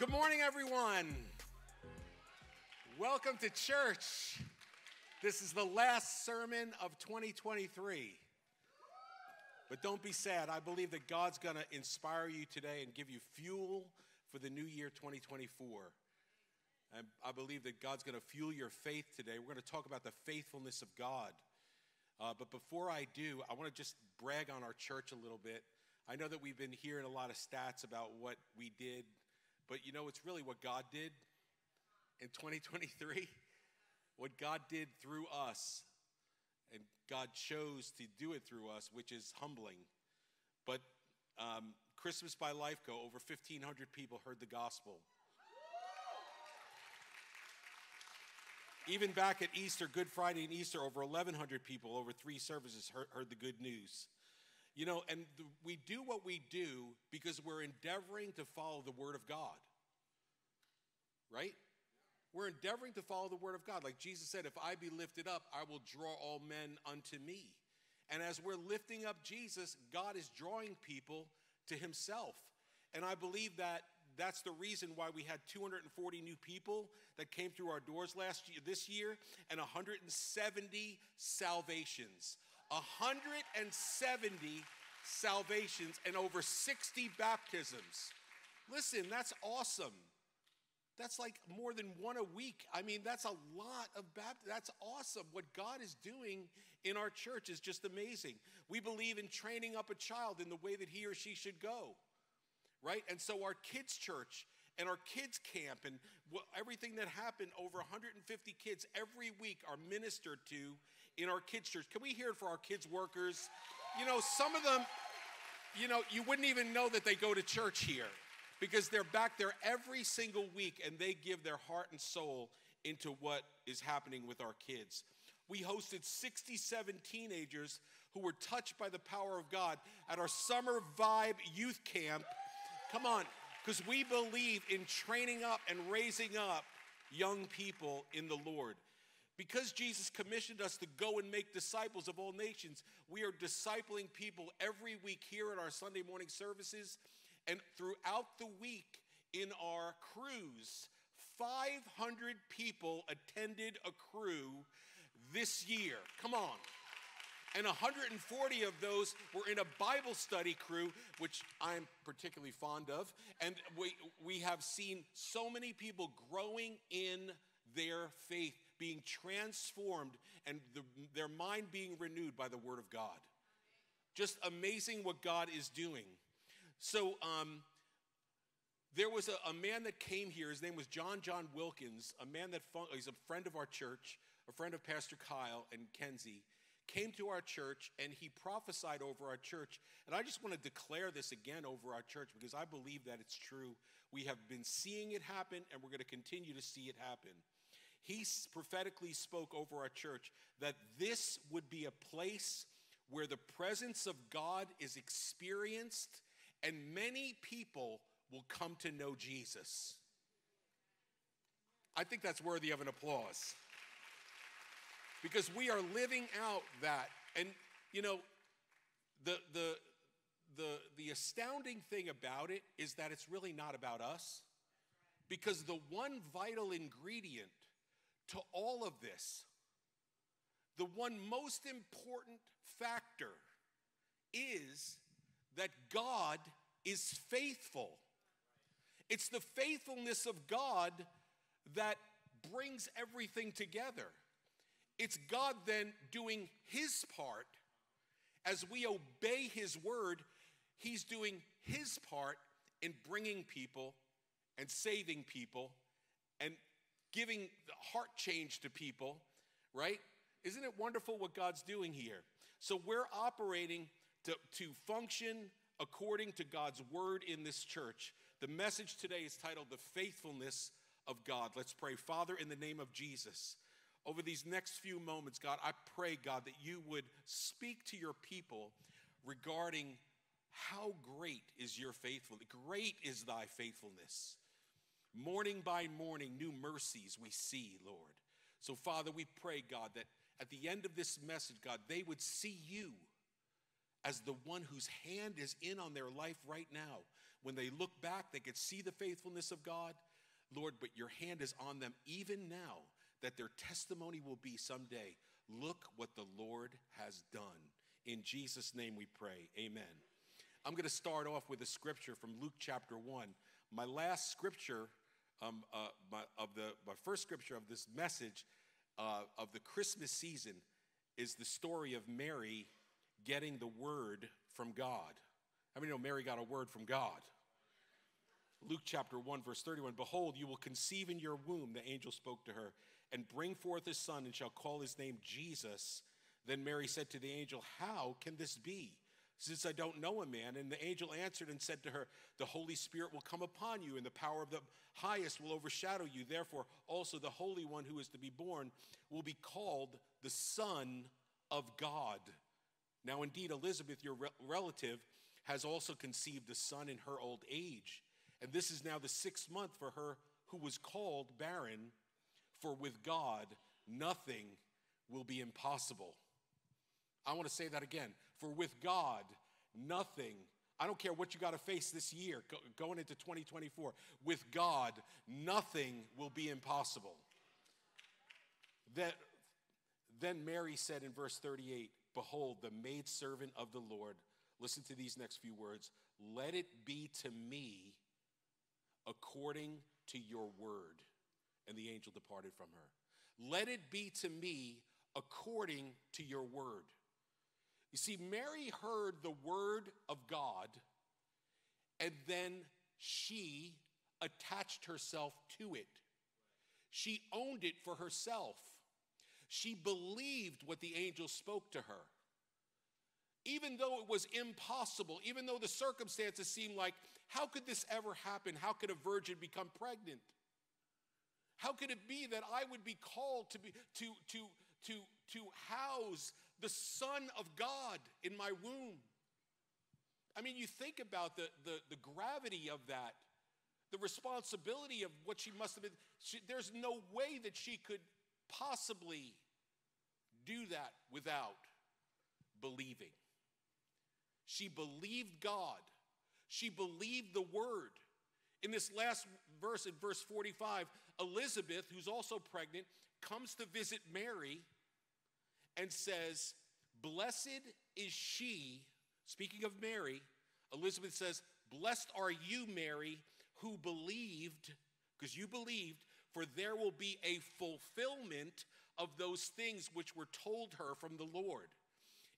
Good morning, everyone. Welcome to church. This is the last sermon of 2023. But don't be sad. I believe that God's going to inspire you today and give you fuel for the new year 2024. And I believe that God's going to fuel your faith today. We're going to talk about the faithfulness of God. Uh, but before I do, I want to just brag on our church a little bit. I know that we've been hearing a lot of stats about what we did but you know, it's really what God did in 2023. What God did through us. And God chose to do it through us, which is humbling. But um, Christmas by Life Co, over 1,500 people heard the gospel. Even back at Easter, Good Friday and Easter, over 1,100 people over three services heard, heard the good news. You know, and th- we do what we do because we're endeavoring to follow the Word of God. Right? We're endeavoring to follow the Word of God. Like Jesus said, if I be lifted up, I will draw all men unto me. And as we're lifting up Jesus, God is drawing people to Himself. And I believe that that's the reason why we had 240 new people that came through our doors last year, this year, and 170 salvations. 170 salvations and over 60 baptisms. Listen, that's awesome. That's like more than one a week. I mean, that's a lot of baptism. That's awesome. What God is doing in our church is just amazing. We believe in training up a child in the way that he or she should go, right? And so our kids' church and our kids' camp and everything that happened, over 150 kids every week are ministered to in our kids' church. Can we hear it for our kids' workers? You know, some of them, you know, you wouldn't even know that they go to church here because they're back there every single week and they give their heart and soul into what is happening with our kids. We hosted 67 teenagers who were touched by the power of God at our summer vibe youth camp. Come on, because we believe in training up and raising up young people in the Lord. Because Jesus commissioned us to go and make disciples of all nations, we are discipling people every week here at our Sunday morning services and throughout the week in our crews. 500 people attended a crew this year. Come on. And 140 of those were in a Bible study crew, which I'm particularly fond of. And we, we have seen so many people growing in their faith being transformed and the, their mind being renewed by the Word of God. Just amazing what God is doing. So, um, there was a, a, man that came here. His name was John John Wilkins, a man that fun- he's a friend of our church, a friend of Pastor Kyle and Kenzie. Came to our church and he prophesied over our church. And I just want to declare this again over our church because I believe that it's true. We have been seeing it happen and we're going to continue to see it happen he prophetically spoke over our church that this would be a place where the presence of God is experienced and many people will come to know Jesus. I think that's worthy of an applause. Because we are living out that. And, you know, the, the, the, the astounding thing about it is that it's really not about us. Because the one vital ingredient to all of this, the one most important factor is that God is faithful. It's the faithfulness of God that brings everything together. It's God then doing his part. As we obey his word, he's doing his part in bringing people and saving people and giving the heart change to people, right? Isn't it wonderful what God's doing here? So we're operating to, to function according to God's word in this church. The message today is titled The Faithfulness of God. Let's pray. Father, in the name of Jesus, over these next few moments, God, I pray, God, that you would speak to your people regarding how great is your faithfulness. Great is thy faithfulness. Morning by morning, new mercies we see, Lord. So, Father, we pray, God, that at the end of this message, God, they would see you as the one whose hand is in on their life right now. When they look back, they could see the faithfulness of God. Lord, but your hand is on them even now, that their testimony will be someday look what the Lord has done. In Jesus' name we pray. Amen. I'm going to start off with a scripture from Luke chapter 1. My last scripture um, uh, my, of the, my first scripture of this message uh, of the Christmas season is the story of Mary getting the word from God. How many know Mary got a word from God? Luke chapter 1, verse 31 Behold, you will conceive in your womb, the angel spoke to her, and bring forth a son, and shall call his name Jesus. Then Mary said to the angel, How can this be? Since I don't know a man. And the angel answered and said to her, The Holy Spirit will come upon you, and the power of the highest will overshadow you. Therefore, also the Holy One who is to be born will be called the Son of God. Now, indeed, Elizabeth, your relative, has also conceived a son in her old age. And this is now the sixth month for her who was called barren, for with God nothing will be impossible. I want to say that again. For with God, nothing, I don't care what you got to face this year going into 2024, with God, nothing will be impossible. That, then Mary said in verse 38 Behold, the maidservant of the Lord. Listen to these next few words. Let it be to me according to your word. And the angel departed from her. Let it be to me according to your word. You see, Mary heard the word of God, and then she attached herself to it. She owned it for herself. She believed what the angel spoke to her. Even though it was impossible, even though the circumstances seemed like, how could this ever happen? How could a virgin become pregnant? How could it be that I would be called to, be, to, to, to, to house the Son of God in my womb? I mean, you think about the, the, the gravity of that, the responsibility of what she must have been. She, there's no way that she could possibly do that without believing. She believed God, she believed the word. In this last verse, in verse 45, Elizabeth, who's also pregnant, comes to visit Mary and says, Blessed is she, speaking of Mary, Elizabeth says, Blessed are you, Mary, who believed, because you believed, for there will be a fulfillment of those things which were told her from the Lord.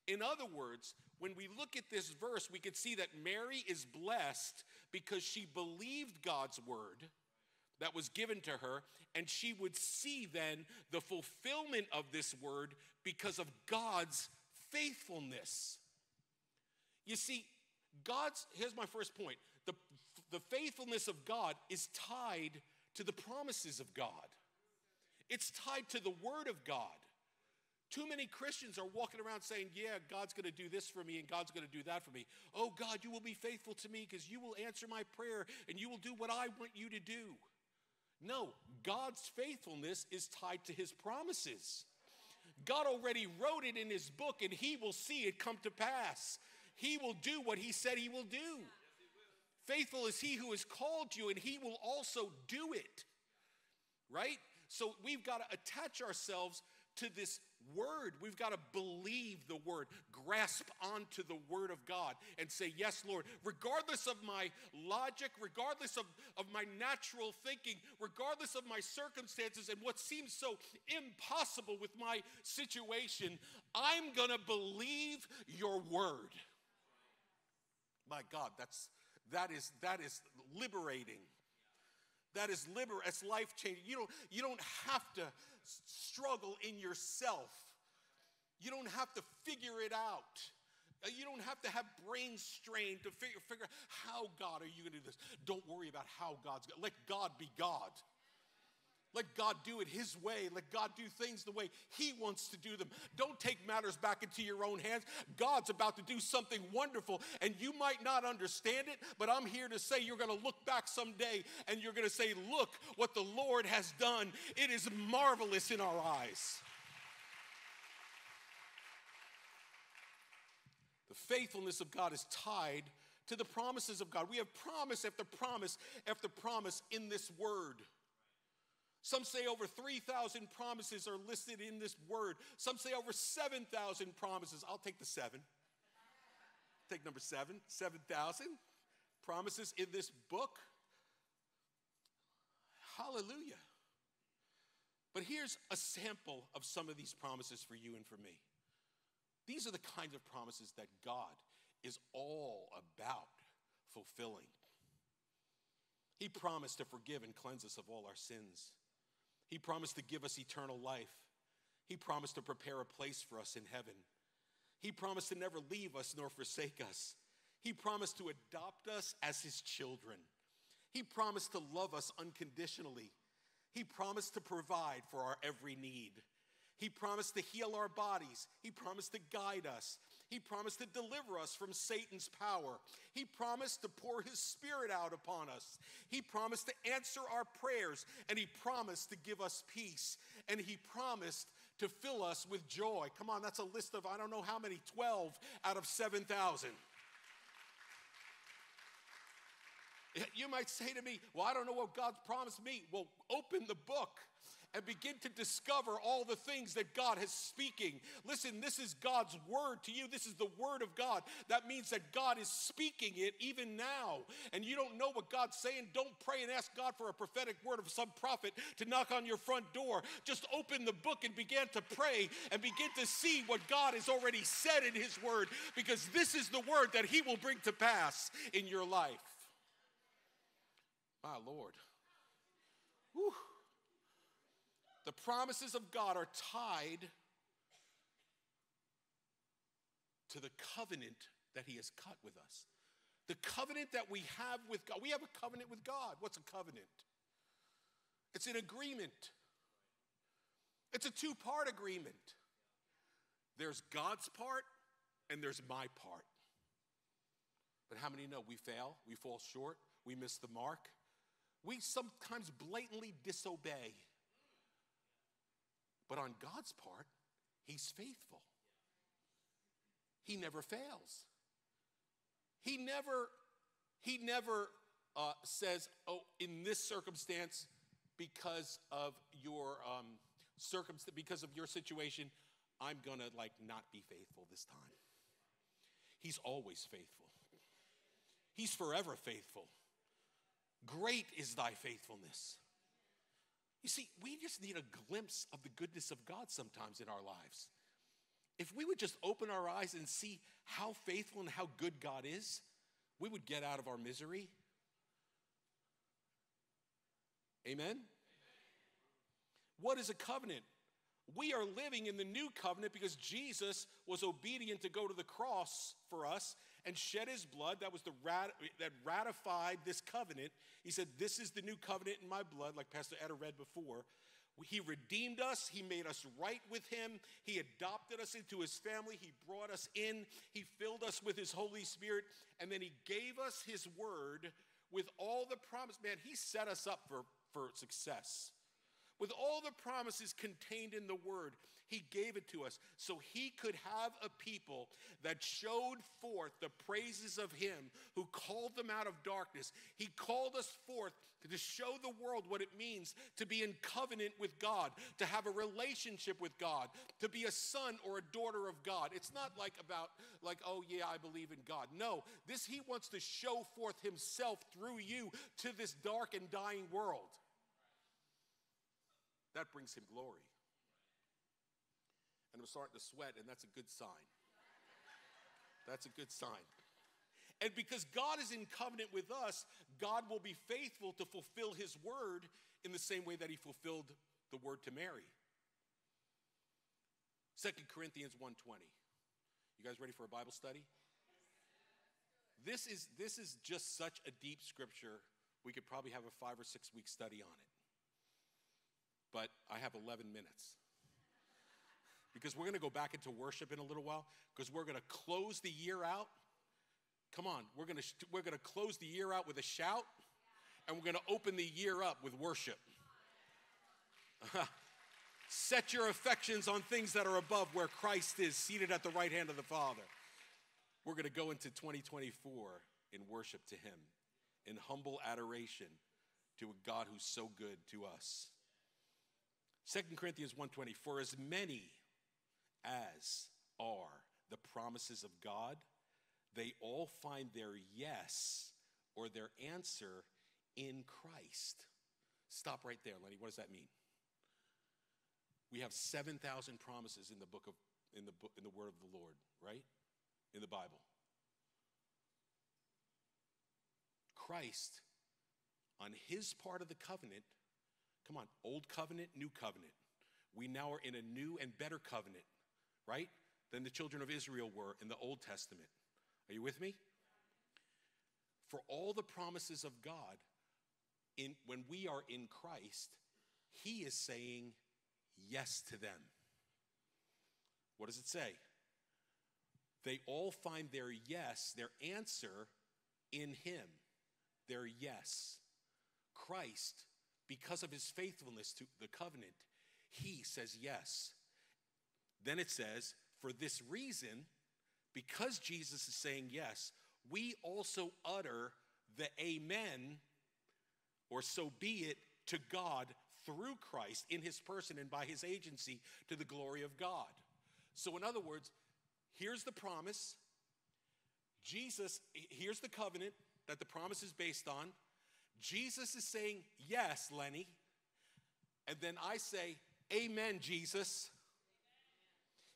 In other words, when we look at this verse, we can see that Mary is blessed because she believed God's word that was given to her, and she would see then the fulfillment of this word because of God's faithfulness. You see, God's, here's my first point the, the faithfulness of God is tied to the promises of God, it's tied to the Word of God. Too many Christians are walking around saying, Yeah, God's going to do this for me and God's going to do that for me. Oh, God, you will be faithful to me because you will answer my prayer and you will do what I want you to do. No, God's faithfulness is tied to his promises. God already wrote it in his book and he will see it come to pass. He will do what he said he will do. Faithful is he who has called you, and he will also do it. Right? So we've got to attach ourselves to this word. We've got to believe the word, grasp onto the word of God, and say, Yes, Lord, regardless of my logic, regardless of, of my natural thinking, regardless of my circumstances and what seems so impossible with my situation, I'm going to believe your word. My God, that's that is that is liberating. That is liber it's life changing. You don't you don't have to struggle in yourself. You don't have to figure it out. Uh, you don't have to have brain strain to figure, figure out how God are you going to do this. Don't worry about how God's going. Let God be God. Let God do it His way. Let God do things the way He wants to do them. Don't take matters back into your own hands. God's about to do something wonderful, and you might not understand it, but I'm here to say you're going to look back someday and you're going to say, Look what the Lord has done. It is marvelous in our eyes. The faithfulness of God is tied to the promises of God. We have promise after promise after promise in this word. Some say over 3,000 promises are listed in this word. Some say over 7,000 promises. I'll take the seven. Take number seven, 7,000 promises in this book. Hallelujah. But here's a sample of some of these promises for you and for me. These are the kinds of promises that God is all about fulfilling. He promised to forgive and cleanse us of all our sins. He promised to give us eternal life. He promised to prepare a place for us in heaven. He promised to never leave us nor forsake us. He promised to adopt us as his children. He promised to love us unconditionally. He promised to provide for our every need. He promised to heal our bodies. He promised to guide us. He promised to deliver us from Satan's power. He promised to pour His Spirit out upon us. He promised to answer our prayers, and He promised to give us peace. And He promised to fill us with joy. Come on, that's a list of I don't know how many, 12 out of 7,000. You might say to me, Well, I don't know what God's promised me. Well, open the book and begin to discover all the things that God is speaking. Listen, this is God's word to you. This is the word of God. That means that God is speaking it even now. And you don't know what God's saying. Don't pray and ask God for a prophetic word of some prophet to knock on your front door. Just open the book and begin to pray and begin to see what God has already said in his word because this is the word that he will bring to pass in your life. My Lord. Whew. The promises of God are tied to the covenant that He has cut with us. The covenant that we have with God. We have a covenant with God. What's a covenant? It's an agreement, it's a two part agreement. There's God's part and there's my part. But how many know we fail? We fall short? We miss the mark? We sometimes blatantly disobey. But on God's part, He's faithful. He never fails. He never, he never uh, says, "Oh, in this circumstance, because of your um, circumstance, because of your situation, I'm gonna like not be faithful this time." He's always faithful. He's forever faithful. Great is thy faithfulness. You see, we just need a glimpse of the goodness of God sometimes in our lives. If we would just open our eyes and see how faithful and how good God is, we would get out of our misery. Amen? Amen? What is a covenant? We are living in the new covenant because Jesus was obedient to go to the cross for us and shed his blood. That was the rat- that ratified this covenant. He said, "This is the new covenant in my blood," like Pastor Etta read before. He redeemed us. He made us right with Him. He adopted us into His family. He brought us in. He filled us with His Holy Spirit. And then He gave us His word with all the promise. Man, He set us up for, for success. With all the promises contained in the word, he gave it to us so He could have a people that showed forth the praises of Him who called them out of darkness. He called us forth to show the world what it means to be in covenant with God, to have a relationship with God, to be a son or a daughter of God. It's not like about, like, oh, yeah, I believe in God. No, this He wants to show forth Himself through you to this dark and dying world. That brings Him glory and I'm starting to sweat, and that's a good sign. That's a good sign. And because God is in covenant with us, God will be faithful to fulfill his word in the same way that he fulfilled the word to Mary. 2 Corinthians 1:20. You guys ready for a Bible study? This is this is just such a deep scripture. We could probably have a 5 or 6 week study on it. But I have 11 minutes because we're going to go back into worship in a little while because we're going to close the year out. Come on, we're going to we're going to close the year out with a shout and we're going to open the year up with worship. Set your affections on things that are above where Christ is seated at the right hand of the Father. We're going to go into 2024 in worship to Him, in humble adoration to a God who's so good to us. 2 Corinthians 1:20 For as many as are the promises of God, they all find their yes or their answer in Christ. Stop right there, Lenny. What does that mean? We have 7,000 promises in the book of in the book in the word of the Lord, right? In the Bible. Christ on his part of the covenant, come on, old covenant, new covenant. We now are in a new and better covenant, right? Than the children of Israel were in the Old Testament. Are you with me? For all the promises of God, in, when we are in Christ, He is saying yes to them. What does it say? They all find their yes, their answer in Him, their yes. Christ, because of His faithfulness to the covenant, He says yes. Then it says, for this reason, because Jesus is saying yes, we also utter the amen, or so be it, to God through Christ in his person and by his agency to the glory of God. So, in other words, here's the promise. Jesus, here's the covenant that the promise is based on. Jesus is saying, Yes, Lenny. And then I say, Amen, Jesus.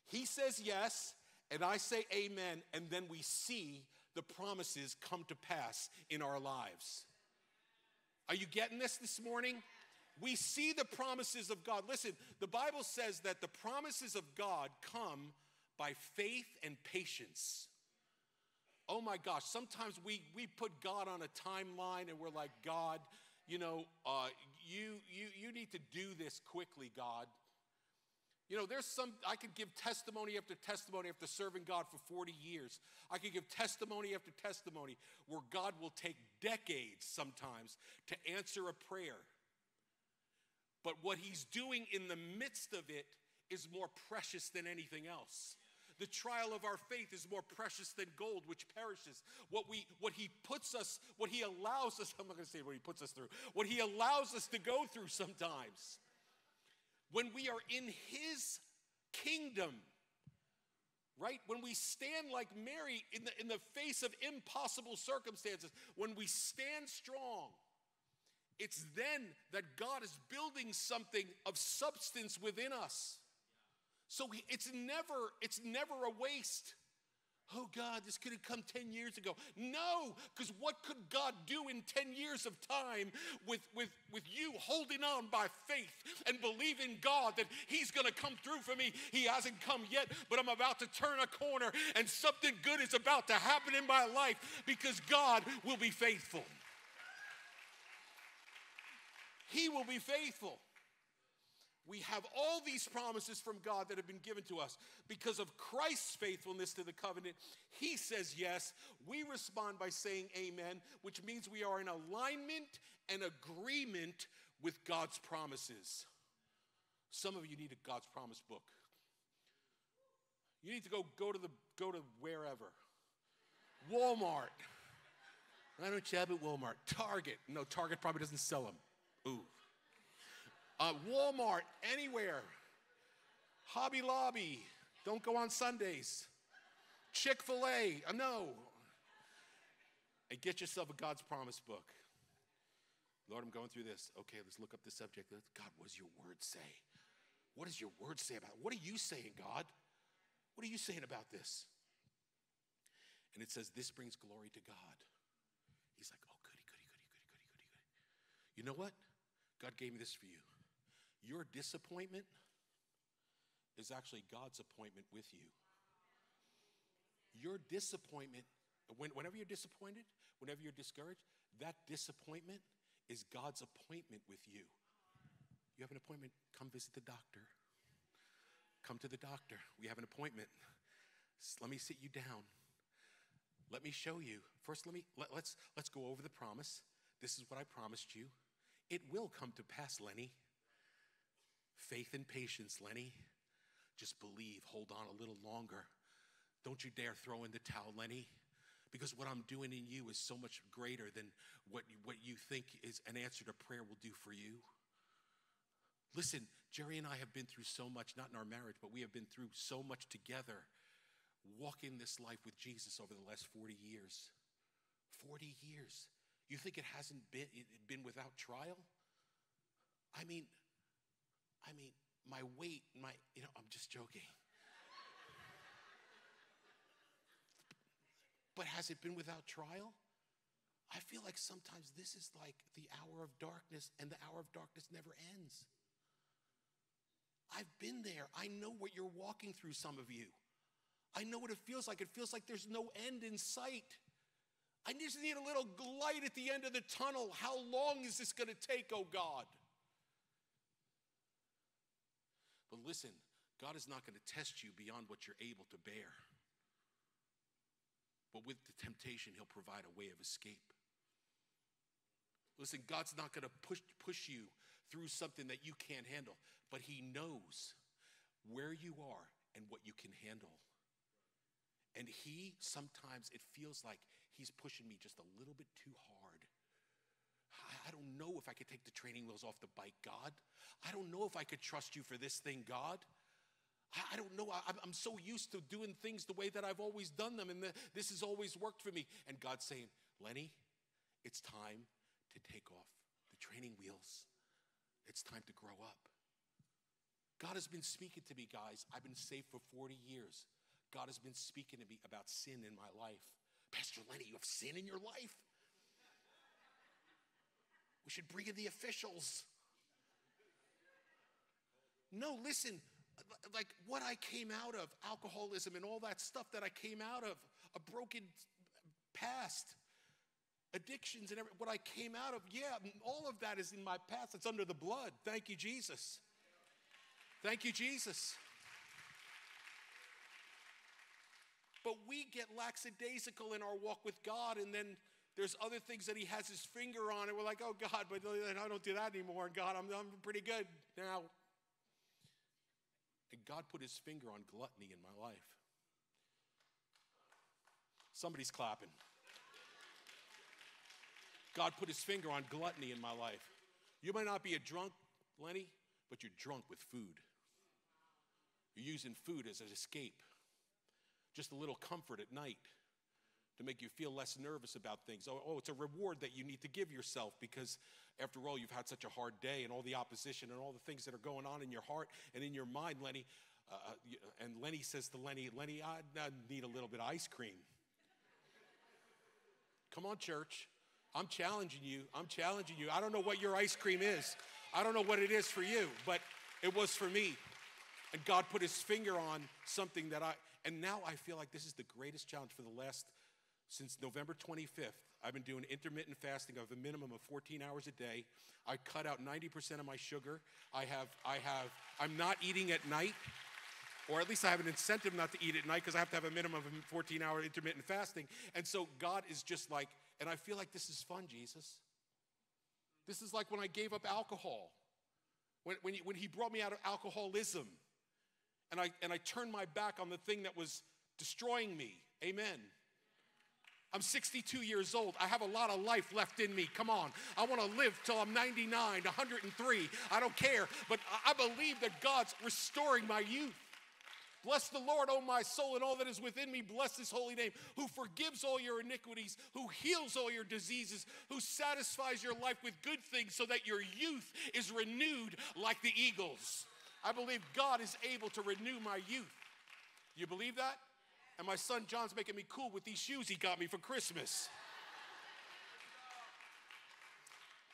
He says yes, and I say amen, and then we see the promises come to pass in our lives. Are you getting this this morning? We see the promises of God. Listen, the Bible says that the promises of God come by faith and patience. Oh my gosh, sometimes we, we put God on a timeline and we're like, God, you know, uh, you, you, you need to do this quickly, God. You know, there's some, I could give testimony after testimony after serving God for 40 years. I could give testimony after testimony where God will take decades sometimes to answer a prayer. But what He's doing in the midst of it is more precious than anything else. The trial of our faith is more precious than gold, which perishes. What, we, what He puts us, what He allows us, I'm not gonna say what He puts us through, what He allows us to go through sometimes when we are in His kingdom, right? When we stand like Mary in the, in the face of impossible circumstances, when we stand strong, it's then that God is building something of substance within us. So it's never, it's never a waste oh God, this could have come 10 years ago. No, because what could God do in 10 years of time with, with, with you holding on by faith and believing God that He's going to come through for me? He hasn't come yet, but I'm about to turn a corner and something good is about to happen in my life because God will be faithful. He will be faithful. We have all these promises from God that have been given to us. Because of Christ's faithfulness to the covenant, He says yes. We respond by saying amen, which means we are in alignment and agreement with God's promises. Some of you need a God's promise book. You need to go, go to the go to wherever. Walmart. I don't you have it Walmart? Target. No, Target probably doesn't sell them. Ooh uh, Walmart, anywhere. Hobby Lobby, don't go on Sundays. Chick fil A, uh, no. And get yourself a God's promise book. Lord, I'm going through this. Okay, let's look up the subject. God, what does your word say? What does your word say about it? What are you saying, God? What are you saying about this? And it says, This brings glory to God. He's like, Oh, goody, goody, goody, goody, goody, goody, goody. You know what? God gave me this for you. Your disappointment is actually God's appointment with you. Your disappointment, when, whenever you're disappointed, whenever you're discouraged, that disappointment is God's appointment with you. You have an appointment, come visit the doctor. Come to the doctor. We have an appointment. Let me sit you down. Let me show you. First, let me let, let's let's go over the promise. This is what I promised you. It will come to pass, Lenny. Faith and patience, Lenny. Just believe. Hold on a little longer. Don't you dare throw in the towel, Lenny, Because what I'm doing in you is so much greater than what you, what you think is an answer to prayer will do for you. Listen, Jerry and I have been through so much, not in our marriage, but we have been through so much together walking this life with Jesus over the last 40 years. 40 years. You think it hasn't been, been without trial? I mean, I mean, my weight, my, you know, I'm just joking. but has it been without trial? I feel like sometimes this is like the hour of darkness, and the hour of darkness never ends. I've been there. I know what you're walking through, some of you. I know what it feels like. It feels like there's no end in sight. I just need a little light at the end of the tunnel. How long is this going to take, oh God? But listen, God is not going to test you beyond what you're able to bear. But with the temptation, He'll provide a way of escape. Listen, God's not going to push, push you through something that you can't handle, but He knows where you are and what you can handle. And He, sometimes it feels like He's pushing me just a little bit too hard. I don't know if I could take the training wheels off the bike, God. I don't know if I could trust you for this thing, God. I don't know. I'm so used to doing things the way that I've always done them, and this has always worked for me. And God's saying, Lenny, it's time to take off the training wheels. It's time to grow up. God has been speaking to me, guys. I've been saved for 40 years. God has been speaking to me about sin in my life. Pastor Lenny, you have sin in your life? We should bring in the officials. No, listen, like what I came out of, alcoholism and all that stuff that I came out of, a broken past, addictions and every, what I came out of, yeah, all of that is in my past. It's under the blood. Thank you, Jesus. Thank you, Jesus. But we get lackadaisical in our walk with God, and then there's other things that he has his finger on, and we're like, oh God, but I don't do that anymore. And God, I'm, I'm pretty good now. And God put his finger on gluttony in my life. Somebody's clapping. God put his finger on gluttony in my life. You might not be a drunk, Lenny, but you're drunk with food. You're using food as an escape, just a little comfort at night to make you feel less nervous about things. Oh, oh, it's a reward that you need to give yourself because, after all, you've had such a hard day and all the opposition and all the things that are going on in your heart and in your mind, Lenny. Uh, uh and Lenny says to Lenny, Lenny, I, I need a little bit of ice cream. Come on, church. I'm challenging you. I'm challenging you. I don't know what your ice cream is. I don't know what it is for you, but it was for me. And God put his finger on something that I, and now I feel like this is the greatest challenge for the last since November 25th, I've been doing intermittent fasting of a minimum of 14 hours a day. I cut out 90% of my sugar. I have, I have, I'm not eating at night, or at least I have an incentive not to eat at night because I have to have a minimum of 14 hour intermittent fasting. And so God is just like, and I feel like this is fun, Jesus. This is like when I gave up alcohol, when, when, he, when he brought me out of alcoholism, and I, and I turned my back on the thing that was destroying me. Amen. I'm 62 years old. I have a lot of life left in me. Come on. I want to live till I'm 99, 103. I don't care. But I believe that God's restoring my youth. Bless the Lord, O my soul, and all that is within me. Bless his holy name, who forgives all your iniquities, who heals all your diseases, who satisfies your life with good things so that your youth is renewed like the eagles. I believe God is able to renew my youth. You believe that? And my son John's making me cool with these shoes he got me for Christmas.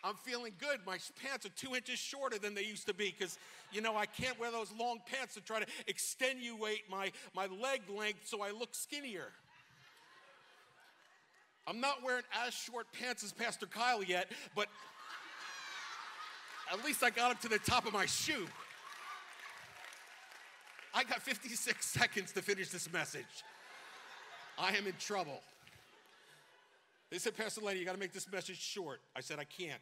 I'm feeling good. My pants are two inches shorter than they used to be because, you know, I can't wear those long pants to try to extenuate my, my leg length so I look skinnier. I'm not wearing as short pants as Pastor Kyle yet, but at least I got up to the top of my shoe. I got 56 seconds to finish this message. I am in trouble. They said, Pastor Lenny, you got to make this message short. I said, I can't.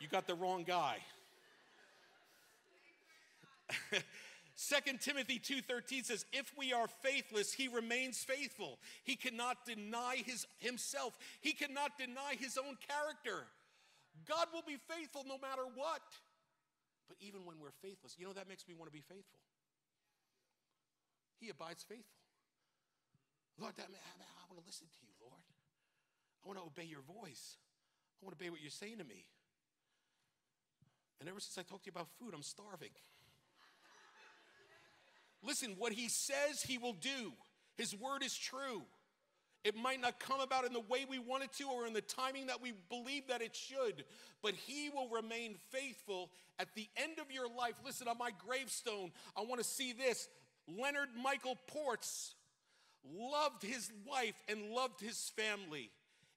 You got the wrong guy. 2 Timothy 2:13 says, "If we are faithless, he remains faithful. He cannot deny his himself. He cannot deny his own character. God will be faithful no matter what. But even when we're faithless, you know that makes me want to be faithful. He abides faithful. Lord, that, I want to listen to you, Lord. I want to obey your voice. I want to obey what you're saying to me. And ever since I talked to you about food, I'm starving. Listen, what he says he will do, his word is true. It might not come about in the way we want it to or in the timing that we believe that it should, but He will remain faithful at the end of your life. Listen, on my gravestone, I want to see this. Leonard Michael Ports loved his wife and loved his family,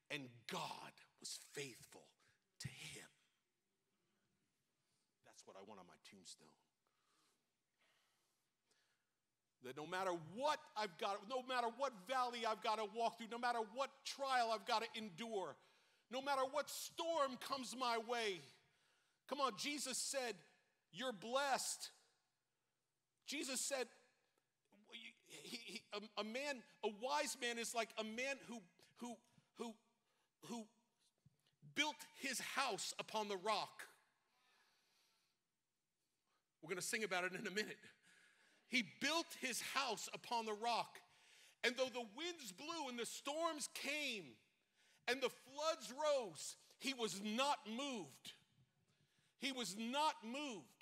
and God was faithful to him. That's what I want on my tombstone that no matter what I've got, no matter what valley I've got to walk through, no matter what trial I've got to endure, no matter what storm comes my way, come on, Jesus said, You're blessed. Jesus said, he, he, a, a man, a wise man is like a man who, who, who, who built his house upon the rock. We're going to sing about it in a minute. He built his house upon the rock. And though the winds blew and the storms came and the floods rose, he was not moved. He was not moved.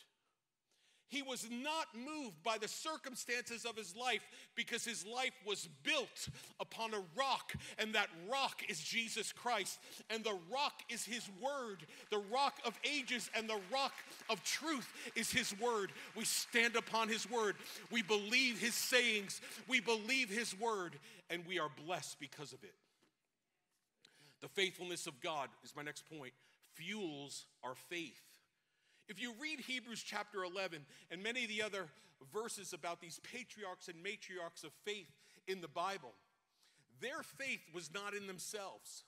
He was not moved by the circumstances of his life because his life was built upon a rock, and that rock is Jesus Christ. And the rock is his word. The rock of ages and the rock of truth is his word. We stand upon his word. We believe his sayings. We believe his word, and we are blessed because of it. The faithfulness of God is my next point, fuels our faith. If you read Hebrews chapter 11 and many of the other verses about these patriarchs and matriarchs of faith in the Bible, their faith was not in themselves.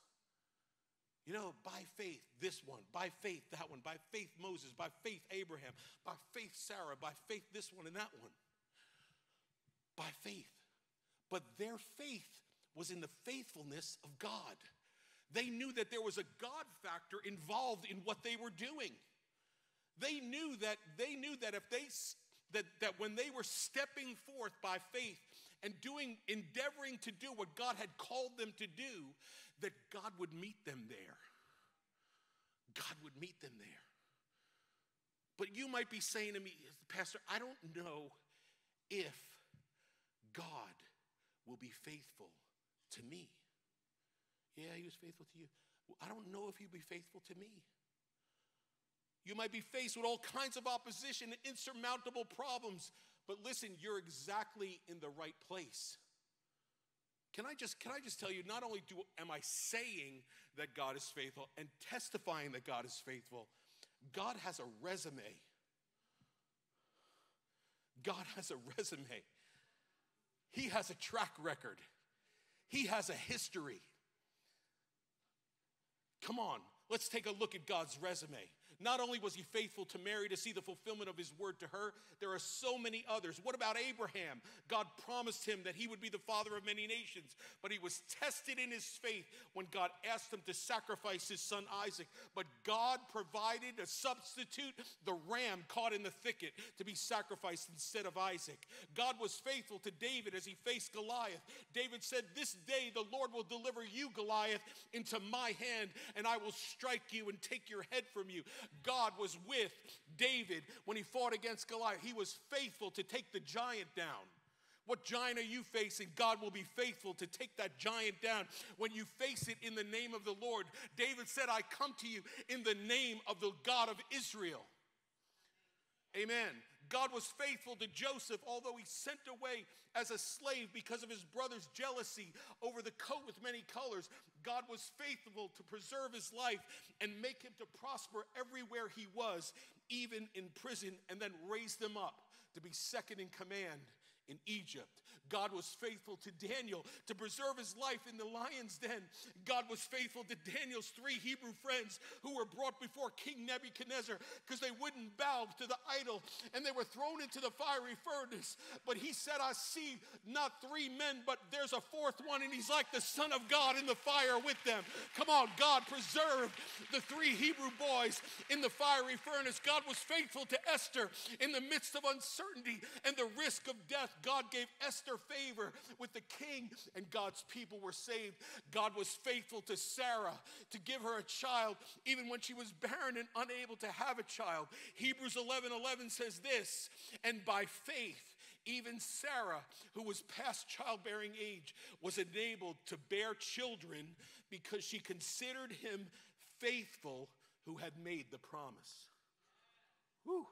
You know, by faith, this one, by faith, that one, by faith, Moses, by faith, Abraham, by faith, Sarah, by faith, this one and that one. By faith. But their faith was in the faithfulness of God. They knew that there was a God factor involved in what they were doing. They knew that they knew that if they that, that when they were stepping forth by faith and doing endeavoring to do what God had called them to do, that God would meet them there. God would meet them there. But you might be saying to me, Pastor, I don't know if God will be faithful to me. Yeah, he was faithful to you. I don't know if he'll be faithful to me. You might be faced with all kinds of opposition and insurmountable problems, but listen, you're exactly in the right place. Can I just can I just tell you not only do am I saying that God is faithful and testifying that God is faithful, God has a resume. God has a resume. He has a track record. He has a history. Come on, let's take a look at God's resume. Not only was he faithful to Mary to see the fulfillment of his word to her, there are so many others. What about Abraham? God promised him that he would be the father of many nations, but he was tested in his faith when God asked him to sacrifice his son Isaac. But God provided a substitute, the ram caught in the thicket, to be sacrificed instead of Isaac. God was faithful to David as he faced Goliath. David said, This day the Lord will deliver you, Goliath, into my hand, and I will strike you and take your head from you. God was with David when he fought against Goliath. He was faithful to take the giant down. What giant are you facing? God will be faithful to take that giant down when you face it in the name of the Lord. David said, I come to you in the name of the God of Israel. Amen. God was faithful to Joseph, although he sent away as a slave because of his brother's jealousy over the coat with many colors. God was faithful to preserve his life and make him to prosper everywhere he was, even in prison, and then raise him up to be second in command in Egypt. God was faithful to Daniel to preserve his life in the lion's den. God was faithful to Daniel's three Hebrew friends who were brought before King Nebuchadnezzar because they wouldn't bow to the idol and they were thrown into the fiery furnace. But he said, I see not three men, but there's a fourth one, and he's like the Son of God in the fire with them. Come on, God preserved the three Hebrew boys in the fiery furnace. God was faithful to Esther in the midst of uncertainty and the risk of death. God gave Esther favor with the king, and God's people were saved. God was faithful to Sarah to give her a child, even when she was barren and unable to have a child. Hebrews 11 11 says this, and by faith, even Sarah, who was past childbearing age, was enabled to bear children because she considered him faithful who had made the promise. Woo.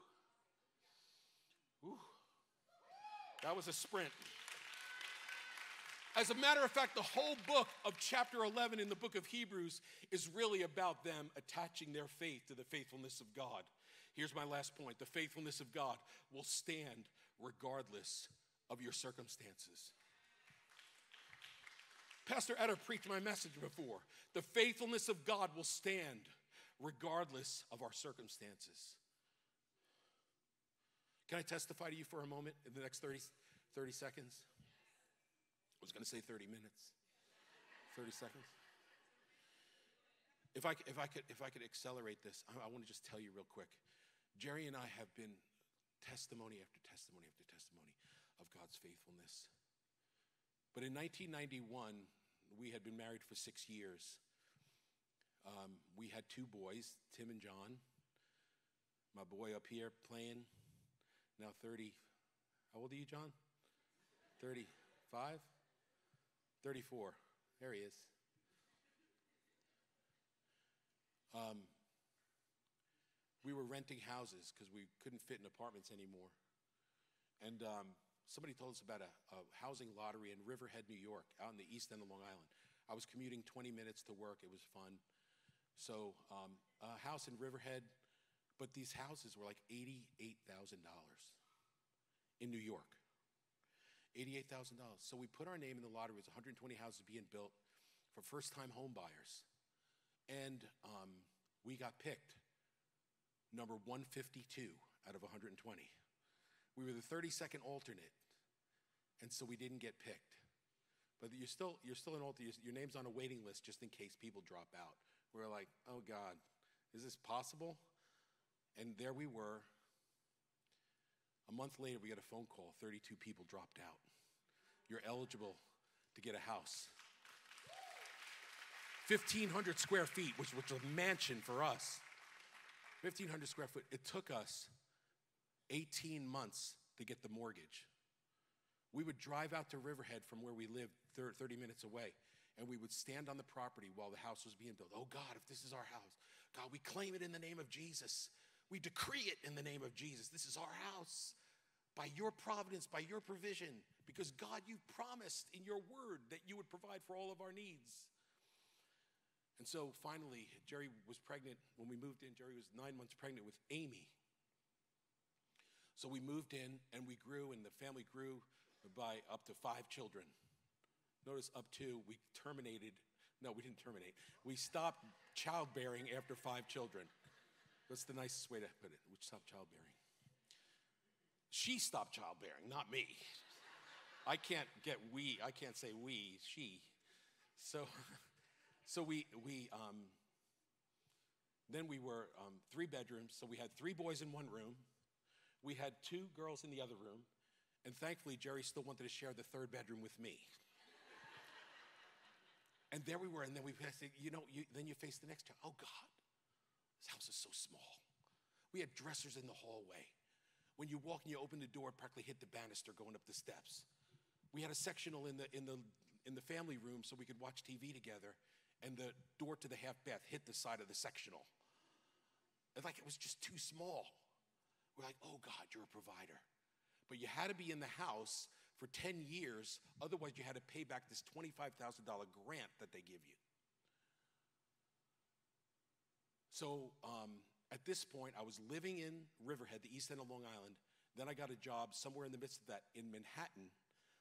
Woo. That was a sprint. As a matter of fact, the whole book of chapter 11 in the book of Hebrews is really about them attaching their faith to the faithfulness of God. Here's my last point the faithfulness of God will stand regardless of your circumstances. Pastor Etta preached my message before. The faithfulness of God will stand regardless of our circumstances. Can I testify to you for a moment in the next 30, 30 seconds? Going to say 30 minutes. 30 seconds. If I, if I, could, if I could accelerate this, I, I want to just tell you real quick. Jerry and I have been testimony after testimony after testimony of God's faithfulness. But in 1991, we had been married for six years. Um, we had two boys, Tim and John. My boy up here playing, now 30. How old are you, John? 35? 34. There he is. Um, we were renting houses because we couldn't fit in apartments anymore. And um, somebody told us about a, a, housing lottery in Riverhead, New York, out in the east end of Long Island. I was commuting 20 minutes to work, it was fun. So, um, a house in Riverhead, but these houses were like $88,000 in New York. $88,000. So we put our name in the lottery. It was 120 houses being built for first time home buyers. And um, we got picked number 152 out of 120. We were the 32nd alternate, and so we didn't get picked. But you're still, you're still an alternate. Your name's on a waiting list just in case people drop out. We're like, oh God, is this possible? And there we were, a month later, we got a phone call 32 people dropped out. You're eligible to get a house. 1,500 square feet, which, was a mansion for us. 1,500 square foot. It took us 18 months to get the mortgage. We would drive out to Riverhead from where we lived 30 minutes away, and we would stand on the property while the house was being built. Oh God, if this is our house, God, we claim it in the name of Jesus. We decree it in the name of Jesus. This is our house by your providence, by your provision, because God, you promised in your word that you would provide for all of our needs. And so finally, Jerry was pregnant. When we moved in, Jerry was nine months pregnant with Amy. So we moved in and we grew, and the family grew by up to five children. Notice up to, we terminated, no, we didn't terminate. We stopped childbearing after five children. That's the nicest way to put it. We stopped childbearing. She stopped childbearing, not me. I can't get we, I can't say we, she. So, so we, we um, then we were um, three bedrooms, so we had three boys in one room. We had two girls in the other room, and thankfully, Jerry still wanted to share the third bedroom with me. and there we were, and then we said, you know, you, then you face the next child. Oh God, this house is so small. We had dressers in the hallway. When you walk and you open the door, it practically hit the banister going up the steps. We had a sectional in the, in the, in the family room so we could watch TV together, and the door to the half bath hit the side of the sectional. It's like it was just too small. We're like, oh God, you're a provider. But you had to be in the house for 10 years, otherwise, you had to pay back this $25,000 grant that they give you. So um, at this point, I was living in Riverhead, the east end of Long Island. Then I got a job somewhere in the midst of that in Manhattan.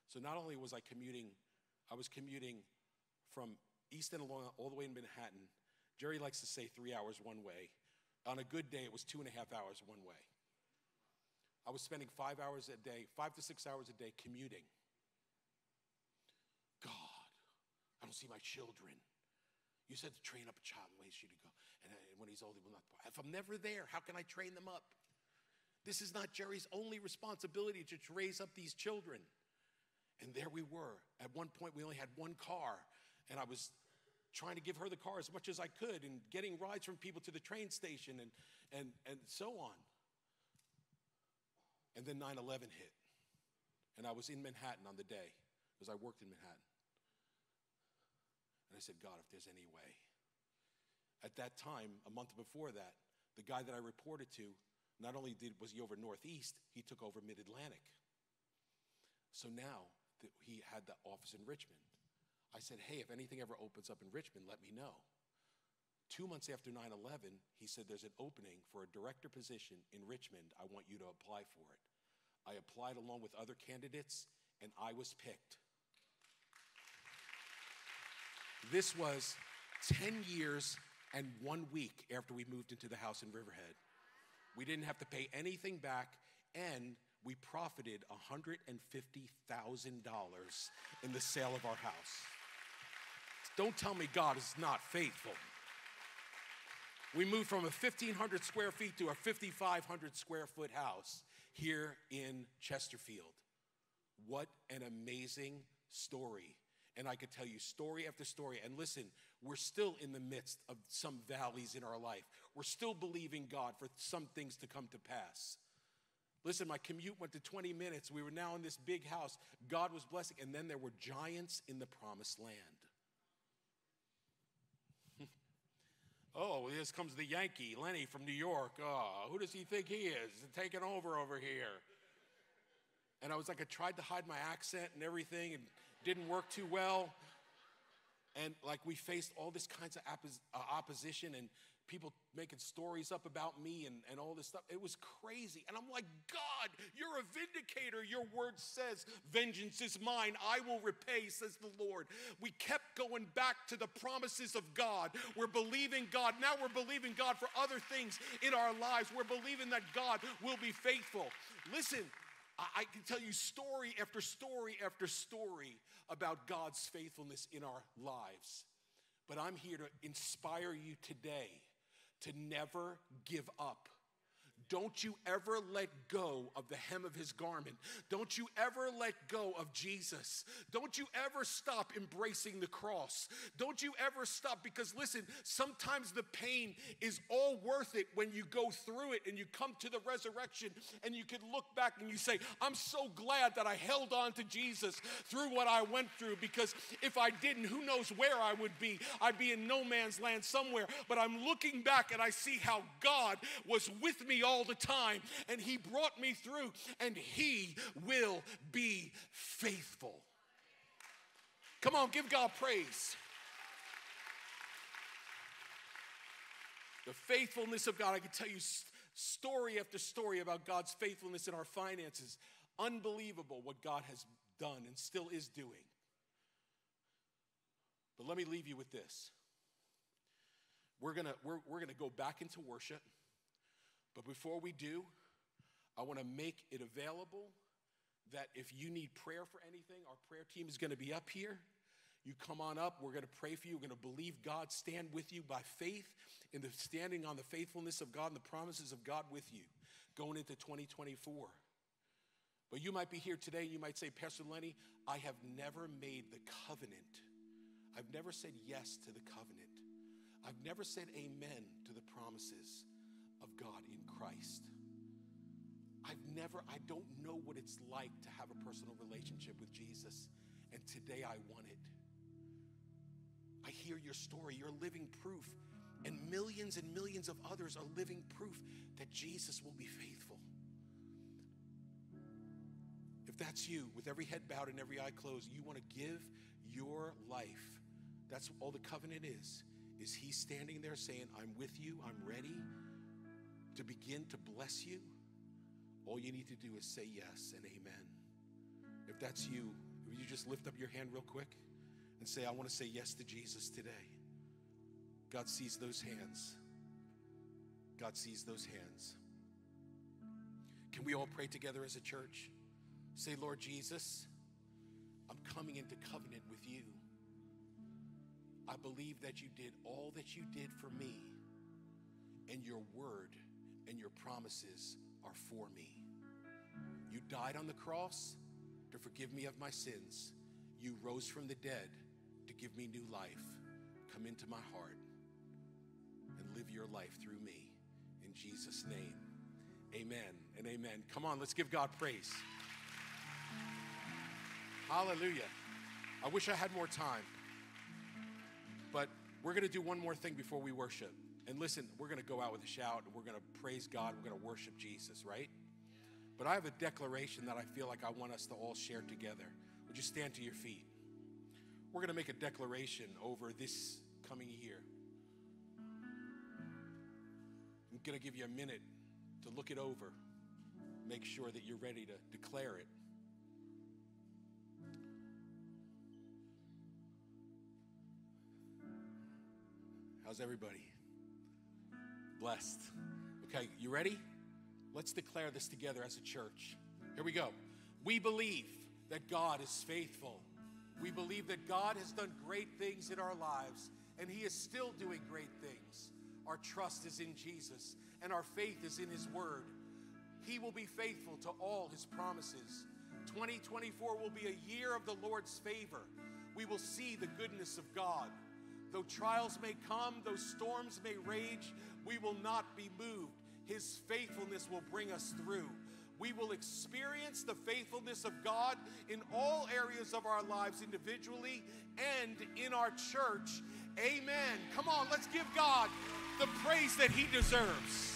So not only was I commuting, I was commuting from East End along all the way in Manhattan. Jerry likes to say three hours one way. On a good day, it was two and a half hours one way. I was spending five hours a day, five to six hours a day commuting. God, I don't see my children. You said to train up a child in ways you to go. Uh, and when he's old, he will not. If I'm never there, how can I train them up? This is not Jerry's only responsibility to raise up these children. And there we were. At one point, we only had one car, and I was trying to give her the car as much as I could and getting rides from people to the train station and, and, and so on. And then 9 11 hit. And I was in Manhattan on the day because I worked in Manhattan. And I said, God, if there's any way. At that time, a month before that, the guy that I reported to, not only did, was he over Northeast, he took over Mid Atlantic. So now that he had the office in Richmond. I said, hey, if anything ever opens up in Richmond, let me know. Two months after 9 11, he said, There's an opening for a director position in Richmond. I want you to apply for it. I applied along with other candidates, and I was picked. This was 10 years and one week after we moved into the house in Riverhead. We didn't have to pay anything back, and we profited $150,000 in the sale of our house. Don't tell me God is not faithful. We moved from a 1,500 square feet to a 5,500 square foot house here in Chesterfield. What an amazing story. And I could tell you story after story. And listen, we're still in the midst of some valleys in our life. We're still believing God for some things to come to pass. Listen, my commute went to 20 minutes. We were now in this big house. God was blessing. And then there were giants in the promised land. oh, here comes the Yankee, Lenny from New York. Oh, who does he think he is? Taking over over here. And I was like, I tried to hide my accent and everything and didn't work too well. And like we faced all this kinds of uh, opposition and people making stories up about me and, and all this stuff. It was crazy. And I'm like, God, you're a vindicator. Your word says, Vengeance is mine. I will repay, says the Lord. We kept going back to the promises of God. We're believing God. Now we're believing God for other things in our lives. We're believing that God will be faithful. Listen, I can tell you story after story after story about God's faithfulness in our lives. But I'm here to inspire you today to never give up. Don't you ever let go of the hem of his garment. Don't you ever let go of Jesus. Don't you ever stop embracing the cross. Don't you ever stop because listen, sometimes the pain is all worth it when you go through it and you come to the resurrection and you can look back and you say, I'm so glad that I held on to Jesus through what I went through because if I didn't, who knows where I would be? I'd be in no man's land somewhere. But I'm looking back and I see how God was with me all the time, and He brought me through, and He will be faithful. Come on, give God praise. The faithfulness of God, I can tell you story after story about God's faithfulness in our finances. Unbelievable what God has done and still is doing. But let me leave you with this. We're gonna, we're, we're gonna go back into worship. But before we do, I want to make it available that if you need prayer for anything, our prayer team is going to be up here. You come on up. We're going to pray for you. We're going to believe God, stand with you by faith in the standing on the faithfulness of God and the promises of God with you going into 2024. But you might be here today and you might say, Pastor Lenny, I have never made the covenant. I've never said yes to the covenant. I've never said amen to the promises of God in Christ. I've never, I don't know what it's like to have a personal relationship with Jesus, and today I want it. I hear your story, you're living proof, and millions and millions of others are living proof that Jesus will be faithful. If that's you, with every head bowed and every eye closed, you want to give your life. That's all the covenant is. Is he standing there saying, I'm with you, I'm ready, to begin to bless you, all you need to do is say yes and amen. If that's you, Will you just lift up your hand real quick and say, I want to say yes to Jesus today? God sees those hands. God sees those hands. Can we all pray together as a church? Say, Lord Jesus, I'm coming into covenant with you. I believe that you did all that you did for me, and your word and your promises are for me. You died on the cross to forgive me of my sins. You rose from the dead to give me new life. Come into my heart and live your life through me. In Jesus' name, amen and amen. Come on, let's give God praise. Hallelujah. I wish I had more time. But we're going to do one more thing before we worship. And listen, we're going to go out with a shout and we're going to praise God. We're going to worship Jesus, right? But I have a declaration that I feel like I want us to all share together. Would you stand to your feet? We're going to make a declaration over this coming year. I'm going to give you a minute to look it over, make sure that you're ready to declare it. How's everybody? Blessed. Okay, you ready? Let's declare this together as a church. Here we go. We believe that God is faithful. We believe that God has done great things in our lives, and He is still doing great things. Our trust is in Jesus, and our faith is in His Word. He will be faithful to all His promises. 2024 will be a year of the Lord's favor. We will see the goodness of God. Though trials may come, though storms may rage, we will not be moved. His faithfulness will bring us through. We will experience the faithfulness of God in all areas of our lives, individually and in our church. Amen. Come on, let's give God the praise that He deserves.